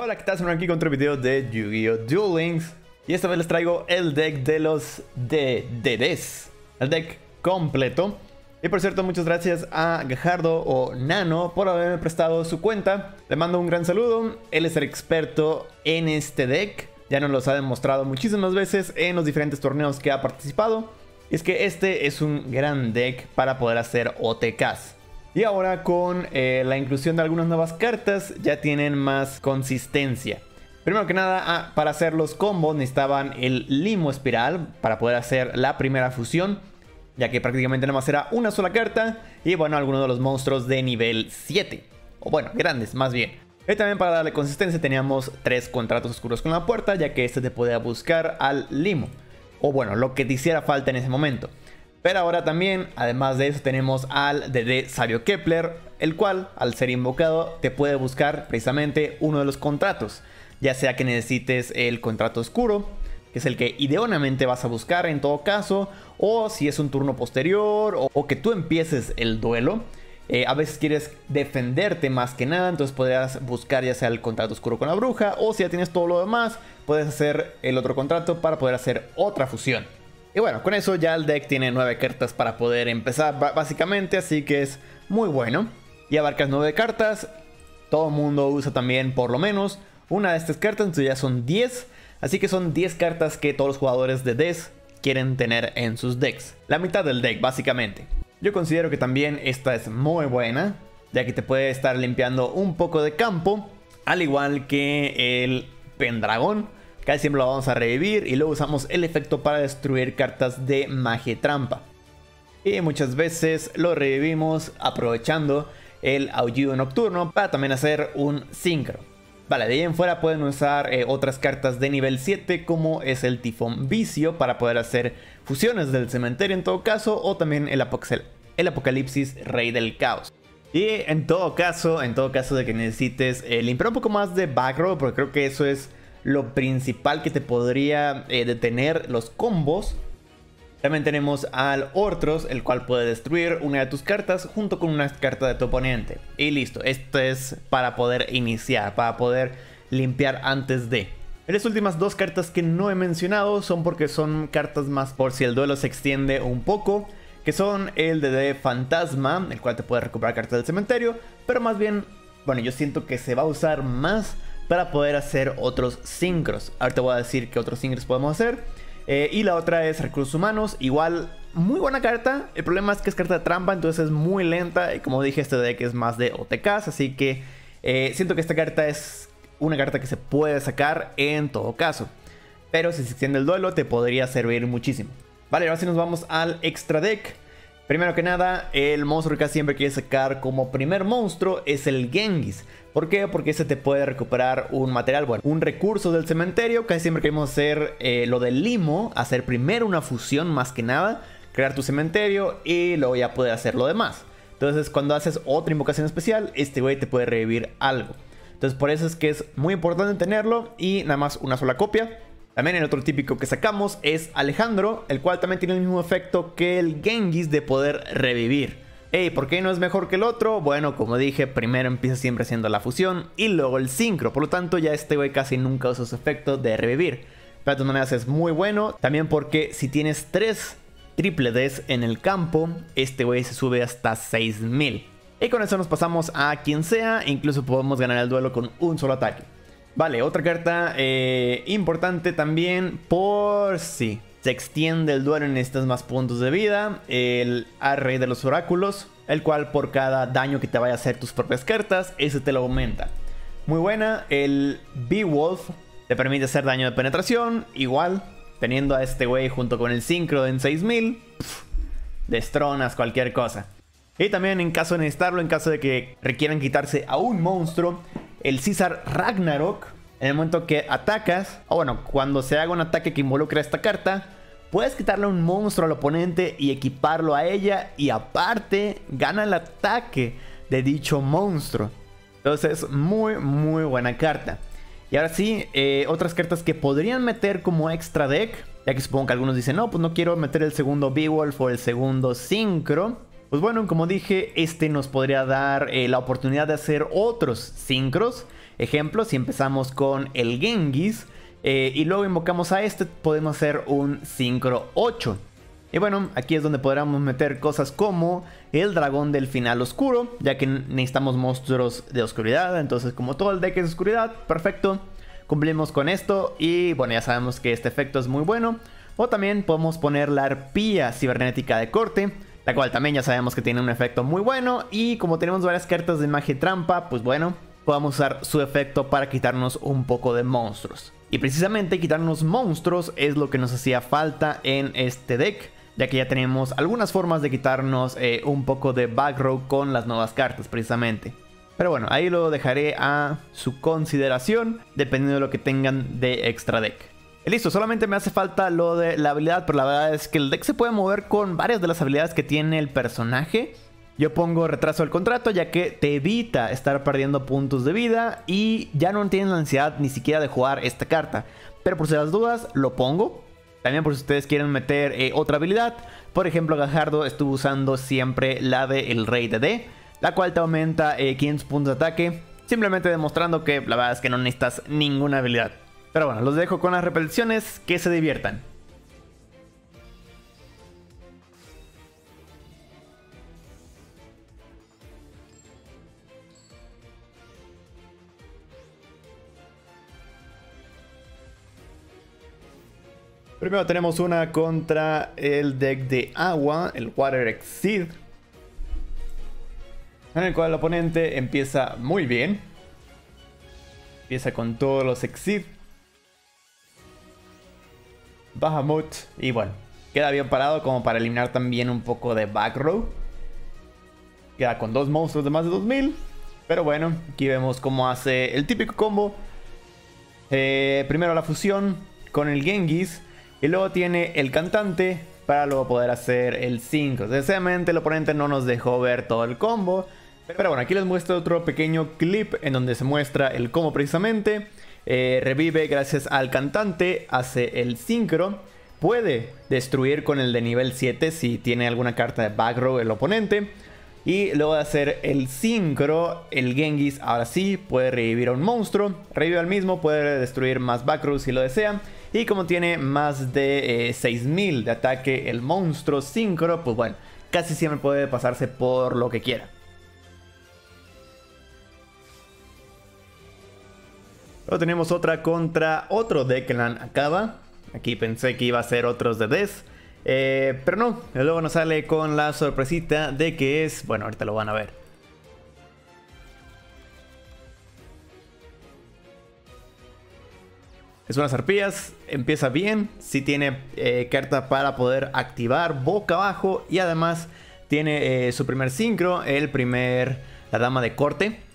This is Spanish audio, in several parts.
Hola, ¿qué tal? Estamos aquí con otro video de Yu-Gi-Oh! Duel Links Y esta vez les traigo el deck de los DDDs El deck completo. Y por cierto, muchas gracias a Gajardo o Nano por haberme prestado su cuenta. Le mando un gran saludo. Él es el experto en este deck. Ya nos los ha demostrado muchísimas veces en los diferentes torneos que ha participado. Y es que este es un gran deck para poder hacer OTKs y ahora con eh, la inclusión de algunas nuevas cartas ya tienen más consistencia. Primero que nada, ah, para hacer los combos necesitaban el limo espiral para poder hacer la primera fusión. Ya que prácticamente nada más era una sola carta. Y bueno, algunos de los monstruos de nivel 7. O bueno, grandes más bien. Y también para darle consistencia teníamos tres contratos oscuros con la puerta. Ya que este te podía buscar al limo. O bueno, lo que te hiciera falta en ese momento. Pero ahora también, además de eso, tenemos al DD Sabio Kepler, el cual, al ser invocado, te puede buscar precisamente uno de los contratos. Ya sea que necesites el contrato oscuro, que es el que idealmente vas a buscar en todo caso, o si es un turno posterior, o, que tú empieces el duelo. Eh, a veces quieres defenderte más que nada, entonces podrías buscar ya sea el contrato oscuro con la bruja, o si ya tienes todo lo demás, puedes hacer el otro contrato para poder hacer otra fusión. Y bueno, con eso ya el deck tiene 9 cartas para poder empezar básicamente, así que es muy bueno. Y abarcas 9 cartas, todo el mundo usa también por lo menos una de estas cartas, entonces ya son 10. Así que son 10 cartas que todos los jugadores de DES quieren tener en sus decks. La mitad del deck, básicamente. Yo considero que también esta es muy buena, ya que te puede estar limpiando un poco de campo, al igual que el Pendragón Casi siempre lo vamos a revivir y luego usamos el efecto para destruir cartas de magia trampa. Y muchas veces lo revivimos aprovechando el aullido nocturno para también hacer un sincro. Vale, de ahí en fuera pueden usar eh, otras cartas de nivel 7 como es el tifón vicio para poder hacer fusiones del cementerio en todo caso o también el, apocalipsis rey del caos. Y en todo caso, en todo caso de que necesites eh, limpiar un poco más de backrow porque creo que eso es lo principal que te podría eh, detener los combos. También tenemos al Ortros, el cual puede destruir una de tus cartas junto con una carta de tu oponente. Y listo, esto es para poder iniciar, para poder limpiar antes de. Las últimas dos cartas que no he mencionado son porque son cartas más por si el duelo se extiende un poco. Que son el de Fantasma, el cual te puede recuperar cartas del cementerio. Pero más bien, bueno, yo siento que se va a usar más para poder hacer otros sincros. Ahorita voy a decir qué otros sincros podemos hacer. Eh, y la otra es recursos humanos. Igual, muy buena carta. El problema es que es carta de trampa, entonces es muy lenta. Y como dije, este deck es más de OTKs. Así que eh, siento que esta carta es una carta que se puede sacar en todo caso. Pero si se extiende el duelo, te podría servir muchísimo. Vale, ahora sí nos vamos al extra deck. Primero que nada, el monstruo que siempre quiere sacar como primer monstruo es el Genghis. ¿Por qué? Porque ese te puede recuperar un material, bueno, un recurso del cementerio. Casi siempre queremos hacer eh, lo del limo, hacer primero una fusión más que nada, crear tu cementerio y luego ya poder hacer lo demás. Entonces, cuando haces otra invocación especial, este güey te puede revivir algo. Entonces, por eso es que es muy importante tenerlo y nada más una sola copia. También el otro típico que sacamos es Alejandro, el cual también tiene el mismo efecto que el Genghis de poder revivir. Ey, ¿por qué no es mejor que el otro? Bueno, como dije, primero empieza siempre siendo la fusión y luego el sincro. Por lo tanto, ya este güey casi nunca usa su efecto de revivir. Pero de todas maneras es muy bueno. También porque si tienes 3 triple Ds en el campo, este güey se sube hasta 6000. Y con eso nos pasamos a quien sea. Incluso podemos ganar el duelo con un solo ataque. Vale, otra carta eh, importante también por si se extiende el duelo en estos más puntos de vida. El Arrey de los Oráculos, el cual por cada daño que te vaya a hacer tus propias cartas, ese te lo aumenta. Muy buena, el Beowulf te permite hacer daño de penetración, igual, teniendo a este güey junto con el Synchro en 6000, destronas cualquier cosa. Y también en caso de necesitarlo, en caso de que requieran quitarse a un monstruo, el César Ragnarok, en el momento que atacas, o bueno, cuando se haga un ataque que involucre a esta carta, puedes quitarle un monstruo al oponente y equiparlo a ella y aparte gana el ataque de dicho monstruo. Entonces, muy, muy buena carta. Y ahora sí, eh, otras cartas que podrían meter como extra deck, ya que supongo que algunos dicen, no, pues no quiero meter el segundo Beowulf o el segundo Synchro. Pues bueno, como dije, este nos podría dar eh, la oportunidad de hacer otros sincros. Ejemplo, si empezamos con el Genghis eh, y luego invocamos a este, podemos hacer un Synchro 8. Y bueno, aquí es donde podríamos meter cosas como el dragón del final oscuro, ya que necesitamos monstruos de oscuridad. Entonces, como todo el deck es oscuridad, perfecto. Cumplimos con esto y bueno, ya sabemos que este efecto es muy bueno. O también podemos poner la arpía cibernética de corte, la cual también ya sabemos que tiene un efecto muy bueno. Y como tenemos varias cartas de magia trampa, pues bueno, podemos usar su efecto para quitarnos un poco de monstruos. Y precisamente quitarnos monstruos es lo que nos hacía falta en este deck ya que ya tenemos algunas formas de quitarnos eh, un poco de back row con las nuevas cartas precisamente. Pero bueno, ahí lo dejaré a su consideración, dependiendo de lo que tengan de extra deck. Listo, solamente me hace falta lo de la habilidad, pero la verdad es que el deck se puede mover con varias de las habilidades que tiene el personaje. Yo pongo retraso del contrato ya que te evita estar perdiendo puntos de vida y ya no tienes la ansiedad ni siquiera de jugar esta carta. Pero por si las dudas, lo pongo también por si ustedes quieren meter eh, otra habilidad. Por ejemplo, Gajardo estuvo usando siempre la de El Rey de D. La cual te aumenta 15 eh, puntos de ataque. Simplemente demostrando que la verdad es que no necesitas ninguna habilidad. Pero bueno, los dejo con las repeticiones. Que se diviertan. Primero tenemos una contra el deck de agua, el Water Exceed. En el cual el oponente empieza muy bien. Empieza con todos los Exceed. Bahamut. Y bueno, queda bien parado como para eliminar también un poco de back row. Queda con dos monstruos de más de 2000. Pero bueno, aquí vemos cómo hace el típico combo. Eh, primero la fusión con el Genghis. Y luego tiene el cantante para luego poder hacer el 5. Desgraciadamente el oponente no nos dejó ver todo el combo. Pero bueno, aquí les muestro otro pequeño clip en donde se muestra el combo precisamente. Eh, revive gracias al cantante, hace el sincro. Puede destruir con el de nivel 7 si tiene alguna carta de back row el oponente. Y luego de hacer el sincro, el Genghis ahora sí puede revivir a un monstruo. Revive al mismo, puede destruir más back si lo desea. Y como tiene más de 6000 eh, de ataque el monstruo sincro, pues bueno, casi siempre puede pasarse por lo que quiera. Luego tenemos otra contra otro Declan acaba. Aquí pensé que iba a ser otros de Des. Eh, pero no, luego nos sale con la sorpresita de que es... Bueno, ahorita lo van a ver. Es unas arpías, empieza bien, si tiene eh, carta para poder activar boca abajo y además tiene eh, su primer sincro, el primer, la dama de corte.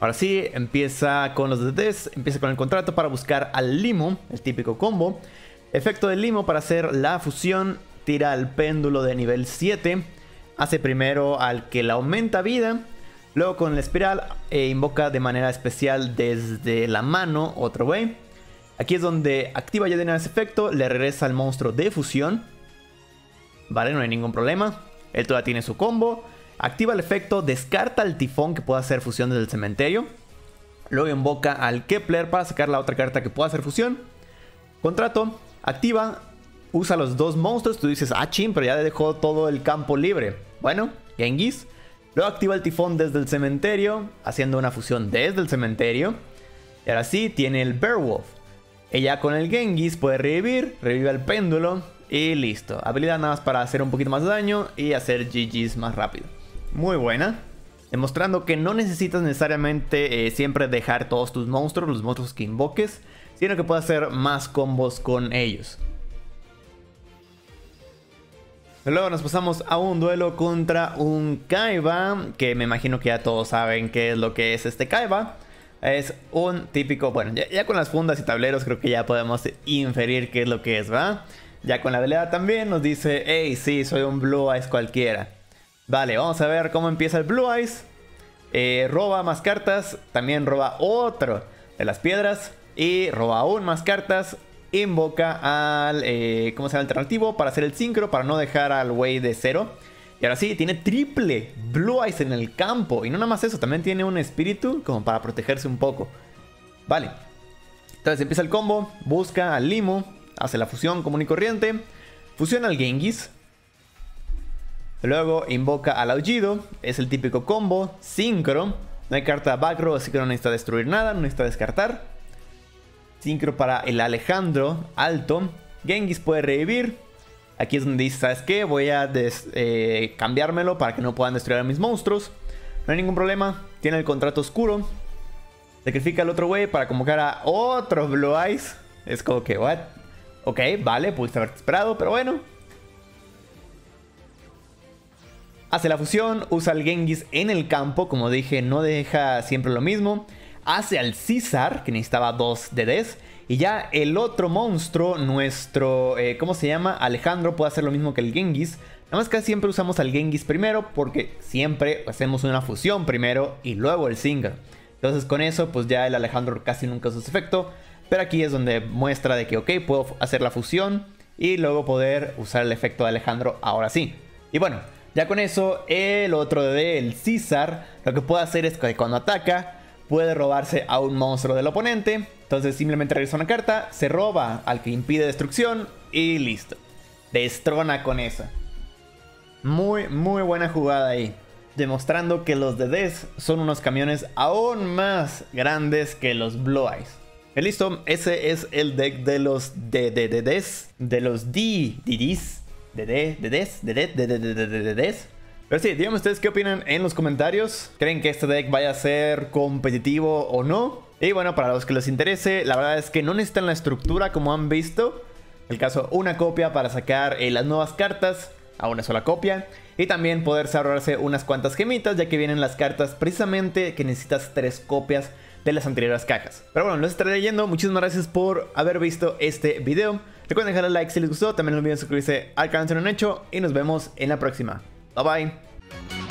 Ahora sí, empieza con los DDs, empieza con el contrato para buscar al limo, el típico combo. Efecto del limo para hacer la fusión, tira al péndulo de nivel 7, hace primero al que le aumenta vida Luego con la espiral eh, invoca de manera especial desde la mano otro way. Aquí es donde activa ya de ese efecto, le regresa al monstruo de fusión. Vale, no hay ningún problema. Él todavía tiene su combo. Activa el efecto, descarta el tifón que pueda hacer fusión desde el cementerio. Luego invoca al Kepler para sacar la otra carta que pueda hacer fusión. Contrato, activa, usa los dos monstruos. Tú dices, ah, ching, pero ya dejó todo el campo libre. Bueno, Genghis Luego activa el tifón desde el cementerio, haciendo una fusión desde el cementerio. Y ahora sí, tiene el Beowulf. Ella con el Genghis puede revivir, revive el péndulo y listo. Habilidad nada más para hacer un poquito más de daño y hacer GG's más rápido. Muy buena. Demostrando que no necesitas necesariamente eh, siempre dejar todos tus monstruos, los monstruos que invoques, sino que puedes hacer más combos con ellos. Luego nos pasamos a un duelo contra un Kaiba, que me imagino que ya todos saben qué es lo que es este Kaiba. Es un típico, bueno, ya, con las fundas y tableros creo que ya podemos inferir qué es lo que es, ¿va? Ya con la habilidad también nos dice, hey, sí, soy un Blue Eyes cualquiera. Vale, vamos a ver cómo empieza el Blue Eyes. Eh, roba más cartas, también roba otro de las piedras y roba aún más cartas invoca al, eh, ¿cómo se llama? Alternativo para hacer el sincro, para no dejar al wey de cero. Y ahora sí, tiene triple Blue Eyes en el campo. Y no nada más eso, también tiene un espíritu como para protegerse un poco. Vale. Entonces empieza el combo, busca al Limo, hace la fusión común y corriente, fusiona al Genghis. Luego invoca al Aullido, es el típico combo, Synchro. No hay carta backrow, así que no necesita destruir nada, no necesita descartar. Synchro para el Alejandro alto. Genghis puede revivir. Aquí es donde dice, ¿sabes qué? Voy a eh, cambiármelo para que no puedan destruir a mis monstruos. No hay ningún problema. Tiene el contrato oscuro. Sacrifica al otro güey para convocar a otro Blue Eyes. Es como que, ¿what? Ok, vale, pudiste haberte esperado, pero bueno. Hace la fusión, usa al Genghis en el campo. Como dije, no deja siempre lo mismo. Hace al César, que necesitaba dos DDs. Y ya el otro monstruo, nuestro, eh, ¿cómo se llama? Alejandro puede hacer lo mismo que el Genghis. Nada más que siempre usamos al Genghis primero porque siempre hacemos una fusión primero y luego el Singer. Entonces con eso pues ya el Alejandro casi nunca usa su efecto. Pero aquí es donde muestra de que ok, puedo hacer la fusión y luego poder usar el efecto de Alejandro ahora sí. Y bueno, ya con eso el otro de el César lo que puede hacer es que cuando ataca puede robarse a un monstruo del oponente. Entonces simplemente regresa una carta, se roba al que impide destrucción y listo. Destrona con eso. Muy, muy buena jugada ahí. Demostrando que los DDs son unos camiones aún más grandes que los Blue Eyes. Y listo, ese es el deck de los DDDs. De los DDDs. DD, DDs, DD, DDDs. Pero sí, díganme ustedes qué opinan en los comentarios. ¿Creen que este deck vaya a ser competitivo o no? Y bueno, para los que les interese, la verdad es que no necesitan la estructura como han visto. El caso, una copia para sacar eh, las nuevas cartas a una sola copia. Y también poderse ahorrarse unas cuantas gemitas, ya que vienen las cartas precisamente que necesitas tres copias de las anteriores cajas. Pero bueno, los estaré leyendo. Muchísimas gracias por haber visto este video. Recuerden dejar el like si les gustó. También no olviden suscribirse al canal si no han hecho. Y nos vemos en la próxima. Bye bye.